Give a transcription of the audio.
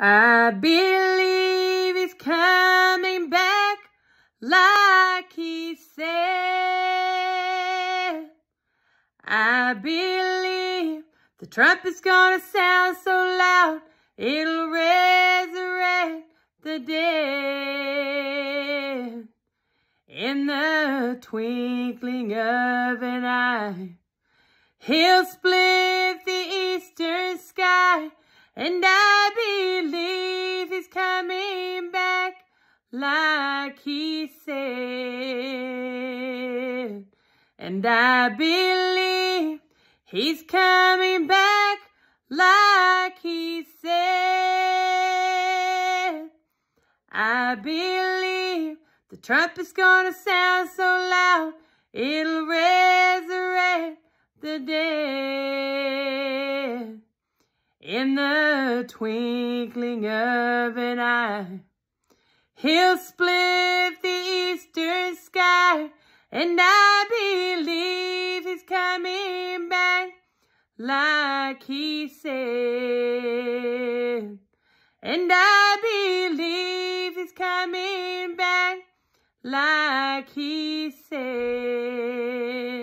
I believe he's coming back like he said. I believe the trumpet's gonna sound so loud it'll resurrect the dead. In the twinkling of an eye, he'll split the eastern sky and I believe like he said. And I believe he's coming back like he said. I believe the trumpet's gonna sound so loud it'll resurrect the dead in the twinkling of an eye. He'll split the eastern sky, and I believe he's coming back like he said. And I believe he's coming back like he said.